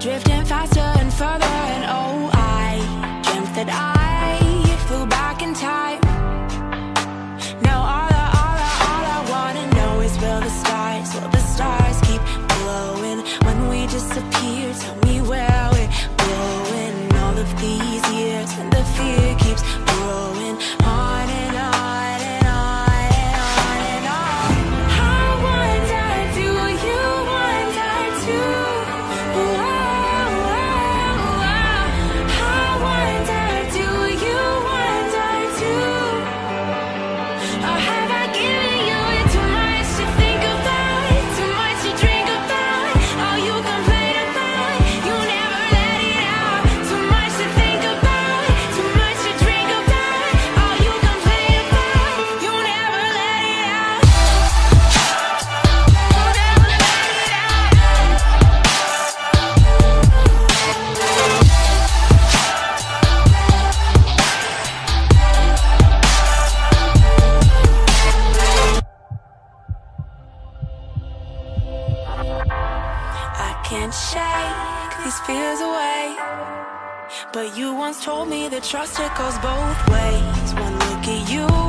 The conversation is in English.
Drifting faster and further, and oh, I dreamt that I flew back in time. Now all I, all I, all I wanna know is will the stars, will the stars keep glowing when we disappear? Tell me where we're going. All of these years, and the fear keeps fears away. But you once told me that trust it goes both ways. One look at you